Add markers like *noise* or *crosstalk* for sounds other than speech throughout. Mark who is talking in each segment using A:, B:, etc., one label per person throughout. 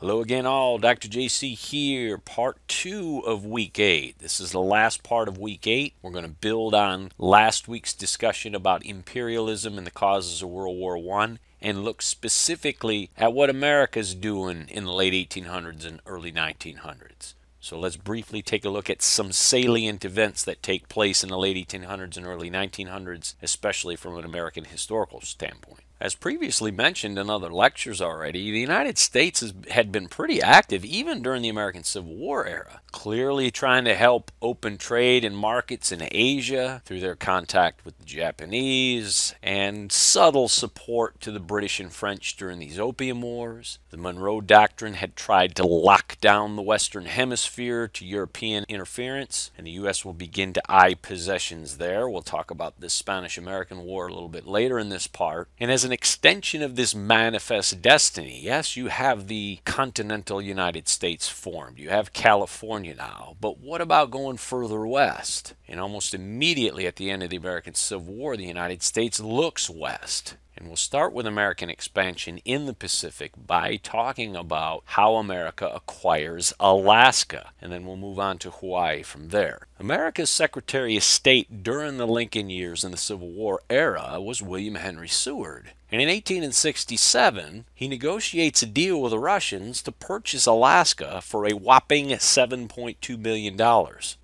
A: Hello again, all. Dr. JC here, part two of week eight. This is the last part of week eight. We're going to build on last week's discussion about imperialism and the causes of World War One and look specifically at what America's doing in the late 1800s and early 1900s. So let's briefly take a look at some salient events that take place in the late 1800s and early 1900s, especially from an American historical standpoint. As previously mentioned in other lectures already, the United States has, had been pretty active even during the American Civil War era, clearly trying to help open trade and markets in Asia through their contact with the Japanese and subtle support to the British and French during these Opium Wars. The Monroe Doctrine had tried to lock down the Western Hemisphere to European interference, and the U.S. will begin to eye possessions there. We'll talk about the Spanish American War a little bit later in this part. And as an extension of this manifest destiny. Yes, you have the continental United States formed. You have California now. But what about going further west? And almost immediately at the end of the American Civil War, the United States looks west. And we'll start with American expansion in the Pacific by talking about how America acquires Alaska. And then we'll move on to Hawaii from there. America's Secretary of State during the Lincoln years and the Civil War era was William Henry Seward. And in 1867, he negotiates a deal with the Russians to purchase Alaska for a whopping $7.2 million.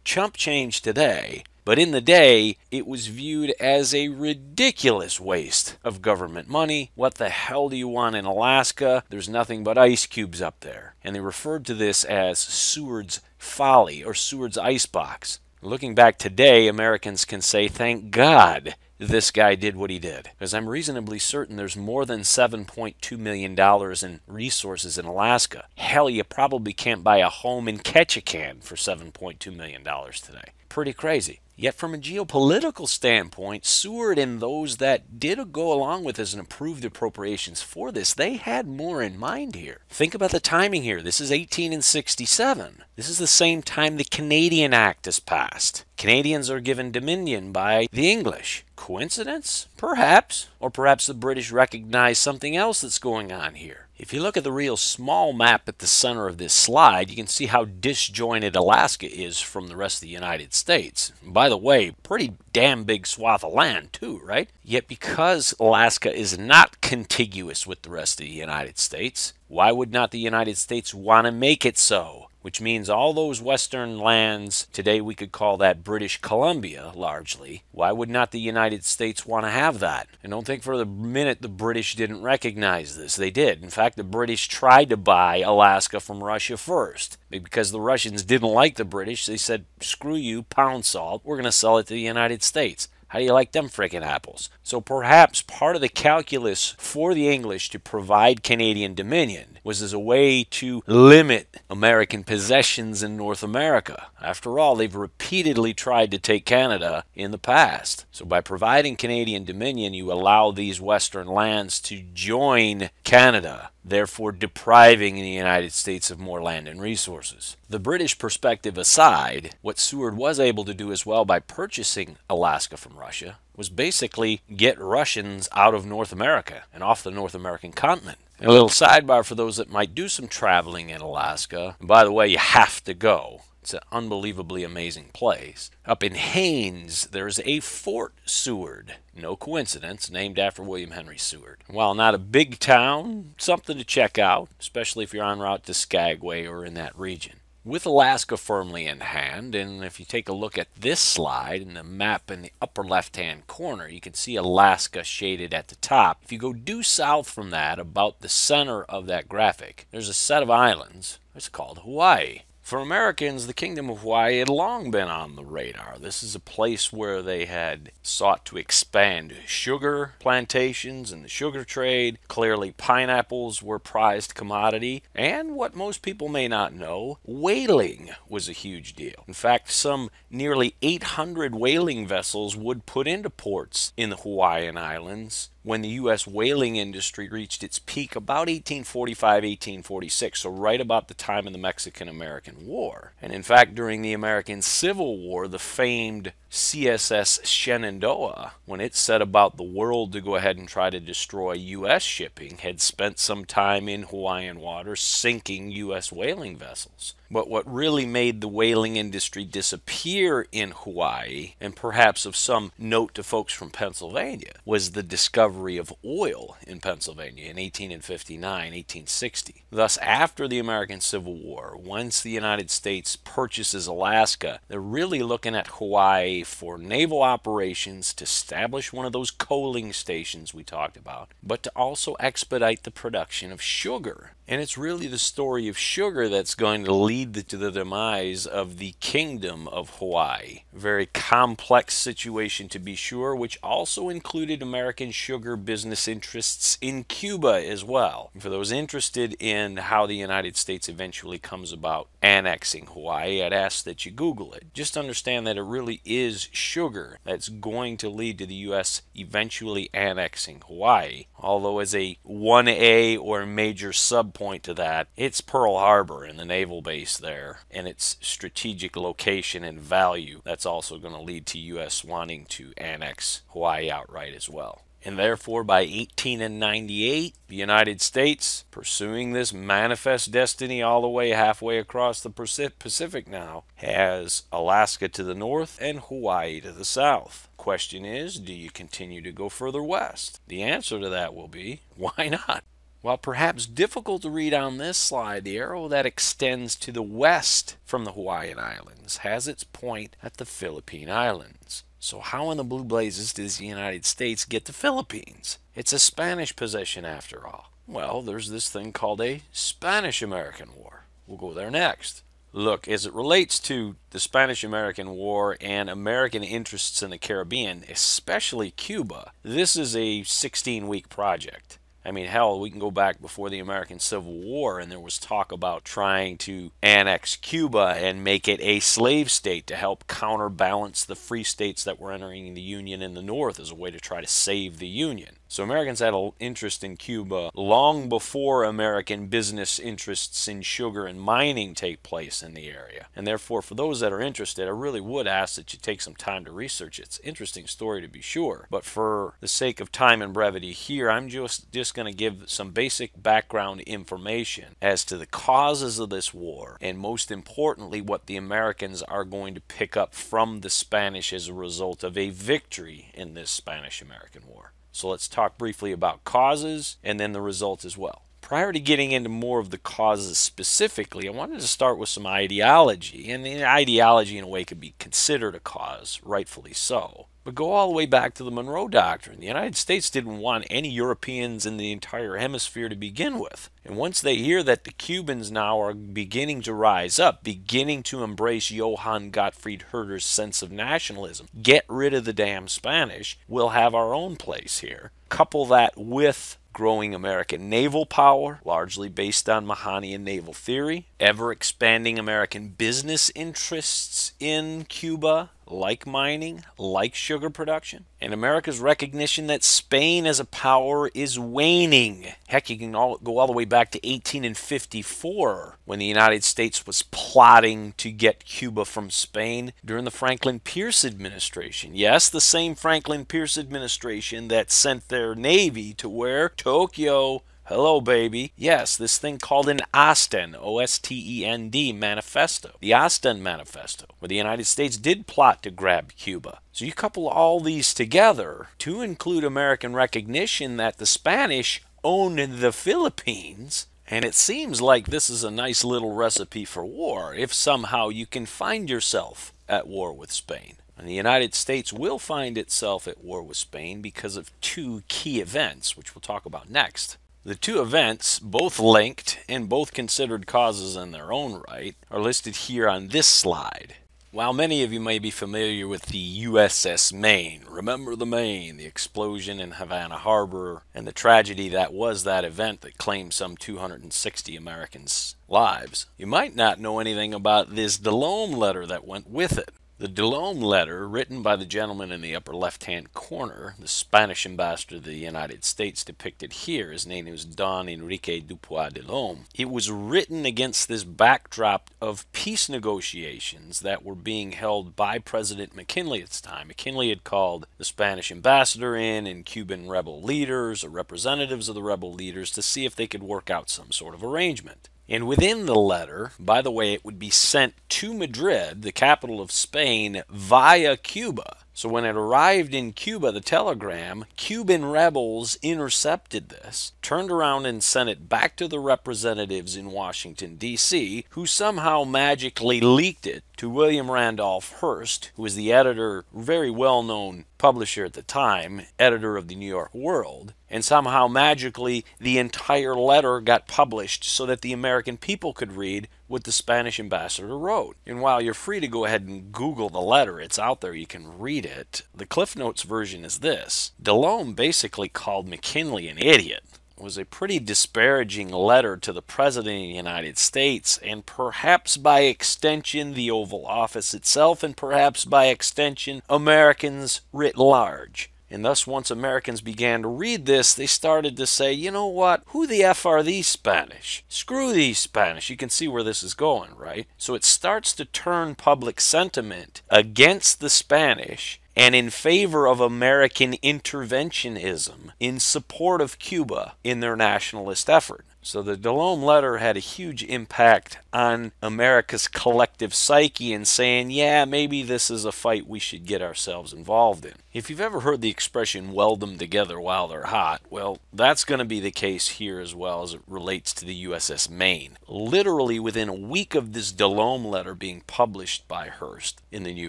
A: Chump change today, but in the day, it was viewed as a ridiculous waste of government money. What the hell do you want in Alaska? There's nothing but ice cubes up there. And they referred to this as Seward's folly or Seward's icebox. Looking back today, Americans can say, thank God this guy did what he did. Because I'm reasonably certain there's more than $7.2 million in resources in Alaska. Hell, you probably can't buy a home in Ketchikan for $7.2 million today. Pretty crazy. Yet, from a geopolitical standpoint, Seward and those that did go along with this and approved appropriations for this, they had more in mind here. Think about the timing here. This is 1867. This is the same time the Canadian Act is passed. Canadians are given dominion by the English. Coincidence? Perhaps. Or perhaps the British recognize something else that's going on here. If you look at the real small map at the center of this slide, you can see how disjointed Alaska is from the rest of the United States. By the way, pretty damn big swath of land too, right? Yet because Alaska is not contiguous with the rest of the United States, why would not the United States want to make it so? Which means all those western lands, today we could call that British Columbia largely. Why would not the United States want to have that? And don't think for the minute the British didn't recognize this. They did. In fact, the British tried to buy Alaska from Russia first. Because the Russians didn't like the British, they said, screw you, pound salt, we're going to sell it to the United States. How do you like them frickin' apples? So perhaps part of the calculus for the English to provide Canadian dominion was as a way to limit American possessions in North America. After all, they've repeatedly tried to take Canada in the past. So by providing Canadian dominion, you allow these western lands to join Canada therefore depriving the United States of more land and resources. The British perspective aside, what Seward was able to do as well by purchasing Alaska from Russia was basically get Russians out of North America and off the North American continent. And a little sidebar for those that might do some traveling in Alaska. And by the way, you have to go. It's an unbelievably amazing place. Up in Haines, there's a Fort Seward. No coincidence, named after William Henry Seward. While not a big town, something to check out, especially if you're en route to Skagway or in that region. With Alaska firmly in hand, and if you take a look at this slide in the map in the upper left-hand corner, you can see Alaska shaded at the top. If you go due south from that, about the center of that graphic, there's a set of islands. It's called Hawaii. For Americans, the Kingdom of Hawaii had long been on the radar. This is a place where they had sought to expand sugar plantations and the sugar trade. Clearly, pineapples were prized commodity. And what most people may not know, whaling was a huge deal. In fact, some nearly 800 whaling vessels would put into ports in the Hawaiian Islands when the U.S. whaling industry reached its peak about 1845, 1846, so right about the time of the Mexican American War. And in fact, during the American Civil War, the famed CSS Shenandoah, when it set about the world to go ahead and try to destroy U.S. shipping, had spent some time in Hawaiian waters sinking U.S. whaling vessels. But what really made the whaling industry disappear in Hawaii, and perhaps of some note to folks from Pennsylvania, was the discovery of oil in Pennsylvania in 1859, 1860. Thus, after the American Civil War, once the United States purchases Alaska, they're really looking at Hawaii for naval operations to establish one of those coaling stations we talked about, but to also expedite the production of sugar. And it's really the story of sugar that's going to lead to the demise of the kingdom of Hawaii. Very complex situation to be sure, which also included American sugar business interests in Cuba as well. For those interested in how the United States eventually comes about annexing Hawaii, I'd ask that you Google it. Just understand that it really is sugar that's going to lead to the U.S. eventually annexing Hawaii. Although, as a 1A or major sub point to that, it's Pearl Harbor and the naval base there, and its strategic location and value that's also going to lead to U.S. wanting to annex Hawaii outright as well. And therefore, by 1898, the United States, pursuing this manifest destiny all the way halfway across the Pacific now, has Alaska to the north and Hawaii to the south. Question is, do you continue to go further west? The answer to that will be, why not? While perhaps difficult to read on this slide, the arrow that extends to the west from the Hawaiian Islands has its point at the Philippine Islands. So how in the blue blazes does the United States get the Philippines? It's a Spanish possession after all. Well, there's this thing called a Spanish-American War. We'll go there next. Look, as it relates to the Spanish American War and American interests in the Caribbean, especially Cuba, this is a 16 week project. I mean, hell, we can go back before the American Civil War, and there was talk about trying to annex Cuba and make it a slave state to help counterbalance the free states that were entering the Union in the North as a way to try to save the Union. So Americans had an interest in Cuba long before American business interests in sugar and mining take place in the area. And therefore, for those that are interested, I really would ask that you take some time to research. It's an interesting story to be sure. But for the sake of time and brevity here, I'm just, just going to give some basic background information as to the causes of this war and most importantly, what the Americans are going to pick up from the Spanish as a result of a victory in this Spanish-American War. So let's talk briefly about causes and then the results as well. Prior to getting into more of the causes specifically, I wanted to start with some ideology. And the ideology, in a way, could be considered a cause, rightfully so. But go all the way back to the Monroe Doctrine. The United States didn't want any Europeans in the entire hemisphere to begin with. And once they hear that the Cubans now are beginning to rise up, beginning to embrace Johann Gottfried Herder's sense of nationalism, get rid of the damn Spanish, we'll have our own place here. Couple that with growing American naval power, largely based on Mahanian naval theory, ever expanding American business interests in Cuba, like mining, like sugar production, and America's recognition that Spain as a power is waning. Heck, you can all, go all the way back to 1854 when the United States was plotting to get Cuba from Spain during the Franklin Pierce administration. Yes, the same Franklin Pierce administration that sent their navy to where? Tokyo Hello, baby. Yes, this thing called an Ostend, O-S-T-E-N-D manifesto. The Ostend Manifesto, where the United States did plot to grab Cuba. So you couple all these together to include American recognition that the Spanish owned the Philippines, and it seems like this is a nice little recipe for war if somehow you can find yourself at war with Spain. And the United States will find itself at war with Spain because of two key events, which we'll talk about next. The two events, both linked and both considered causes in their own right, are listed here on this slide. While many of you may be familiar with the USS Maine, remember the Maine, the explosion in Havana Harbor, and the tragedy that was that event that claimed some 260 Americans' lives, you might not know anything about this de Lôme letter that went with it. The de Lôme letter, written by the gentleman in the upper left hand corner, the Spanish ambassador to the United States, depicted here, his name is Don Enrique Dupuy de Lôme. It was written against this backdrop of peace negotiations that were being held by President McKinley at the time. McKinley had called the Spanish ambassador in and Cuban rebel leaders or representatives of the rebel leaders to see if they could work out some sort of arrangement. And within the letter, by the way, it would be sent to Madrid, the capital of Spain, via Cuba. So when it arrived in Cuba, the telegram, Cuban rebels intercepted this, turned around and sent it back to the representatives in Washington, D.C., who somehow magically leaked it to William Randolph Hearst, who was the editor, very well known publisher at the time, editor of the New York World, and somehow magically the entire letter got published so that the American people could read what the Spanish ambassador wrote. And while you're free to go ahead and Google the letter, it's out there, you can read it. The Cliff Notes version is this de Lôme basically called McKinley an idiot It was a pretty disparaging letter to the President of the United States, and perhaps by extension the Oval Office itself, and perhaps by extension Americans writ large. And thus, once Americans began to read this, they started to say, you know what? Who the F are these Spanish? Screw these Spanish. You can see where this is going, right? So it starts to turn public sentiment against the Spanish and in favor of American interventionism in support of Cuba in their nationalist effort. So the de Lôme letter had a huge impact on America's collective psyche in saying, yeah, maybe this is a fight we should get ourselves involved in. If you've ever heard the expression weld them together while they're hot, well, that's going to be the case here as well as it relates to the USS Maine. Literally within a week of this de Lôme letter being published by Hearst in the New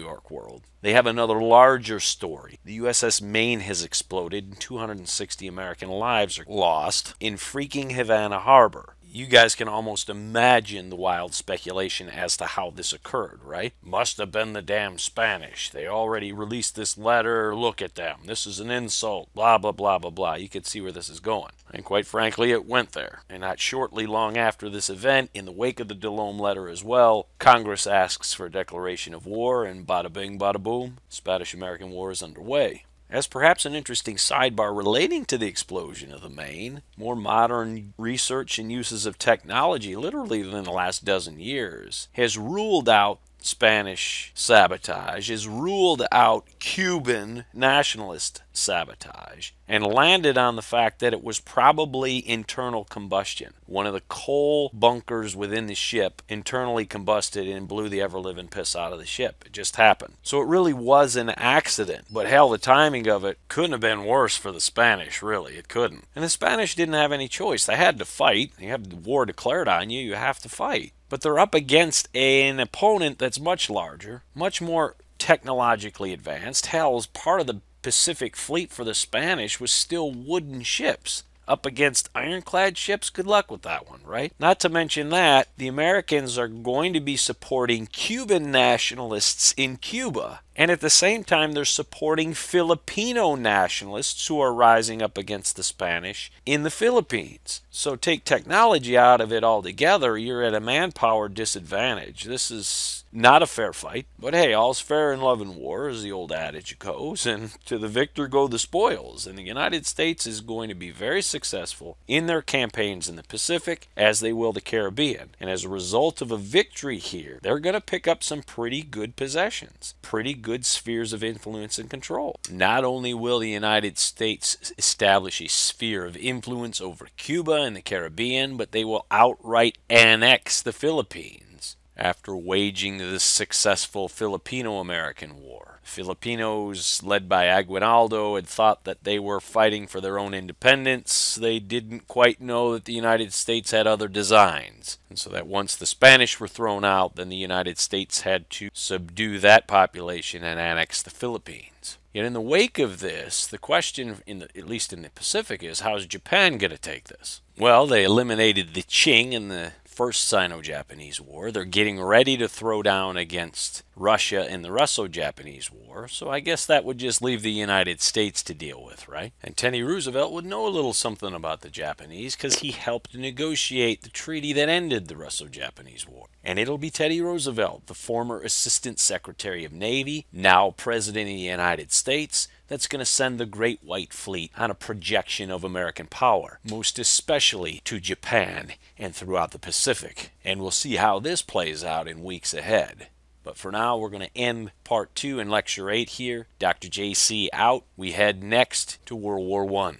A: York World, they have another larger story. The USS Maine has exploded and 260 American lives are lost in freaking Havana Harbor you guys can almost imagine the wild speculation as to how this occurred, right? Must have been the damn Spanish. They already released this letter. Look at them. This is an insult. Blah, blah, blah, blah, blah. You could see where this is going. And quite frankly, it went there. And not shortly long after this event, in the wake of the de Lôme letter as well, Congress asks for a declaration of war, and bada bing, bada boom, Spanish American War is underway. As perhaps an interesting sidebar relating to the explosion of the Maine, more modern research and uses of technology, literally within the last dozen years, has ruled out Spanish sabotage, has ruled out Cuban nationalist sabotage, and landed on the fact that it was probably internal combustion. One of the coal bunkers within the ship internally combusted and blew the ever living piss out of the ship. It just happened. So it really was an accident. But hell, the timing of it couldn't have been worse for the Spanish, really. It couldn't. And the Spanish didn't have any choice. They had to fight. You have the war declared on you, you have to fight but they're up against an opponent that's much larger, much more technologically advanced. Hell, part of the Pacific Fleet for the Spanish was still wooden ships. Up against ironclad ships, good luck with that one, right? Not to mention that the Americans are going to be supporting Cuban nationalists in Cuba. And at the same time, they're supporting Filipino nationalists who are rising up against the Spanish in the Philippines. So take technology out of it altogether, you're at a manpower disadvantage. This is not a fair fight, but hey, all's fair in love and war, as the old adage goes, *laughs* and to the victor go the spoils. And the United States is going to be very successful in their campaigns in the Pacific, as they will the Caribbean. And as a result of a victory here, they're going to pick up some pretty good possessions, pretty good spheres of influence and control. Not only will the United States establish a sphere of influence over Cuba and the Caribbean, but they will outright annex the Philippines after waging the successful Filipino American War. Filipinos, led by Aguinaldo, had thought that they were fighting for their own independence. They didn't quite know that the United States had other designs. And so that once the Spanish were thrown out, then the United States had to subdue that population and annex the Philippines. Yet in the wake of this, the question, in the, at least in the Pacific, is how's Japan going to take this? Well, they eliminated the Qing and the First Sino Japanese War. They're getting ready to throw down against Russia in the Russo Japanese War, so I guess that would just leave the United States to deal with, right? And Teddy Roosevelt would know a little something about the Japanese because he helped negotiate the treaty that ended the Russo Japanese War. And it'll be Teddy Roosevelt, the former Assistant Secretary of Navy, now President of the United States, that's going to send the Great White Fleet on a projection of American power, most especially to Japan and throughout the Pacific. And we'll see how this plays out in weeks ahead. But for now, we're going to end part two and lecture eight here. Dr. JC out. We head next to World War One.